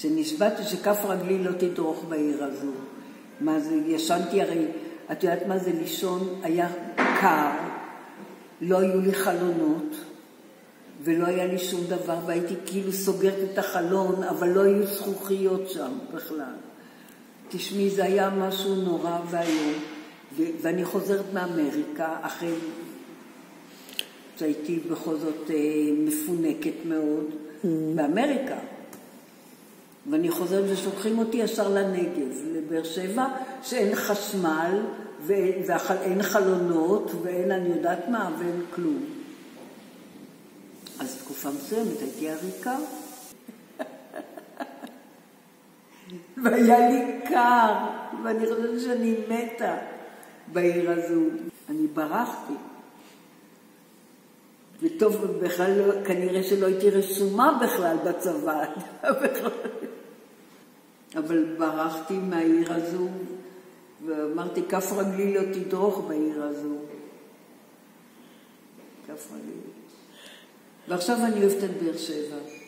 שנשבעתי שכף רגלי לא תדרוך בעיר הזו. מה זה, ישנתי הרי, את יודעת מה זה לישון? היה קר, לא היו לי חלונות, ולא היה לי שום דבר, והייתי כאילו סוגרת את החלון, אבל לא היו זכוכיות שם בכלל. תשמעי, זה היה משהו נורא ואיום, ואני חוזרת מאמריקה, אחרי שהייתי בכל זאת אה, מפונקת מאוד, mm. באמריקה. ואני חוזרת ושולחים אותי ישר לנגב, לבאר שבע, שאין חשמל ואין חלונות ואין אני יודעת מה ואין כלום. אז תקופה מסוימת הייתי עריקה. והיה לי קר, ואני חושבת שאני מתה בעיר הזו. אני ברחתי. וטוב, בכלל לא, כנראה שלא הייתי רשומה בכלל בצבא. אבל ברחתי מהעיר הזו, ואמרתי, כף רגלי לא תדרוך בעיר הזו. כף רגלי. ועכשיו אני אוהבת את באר שבע.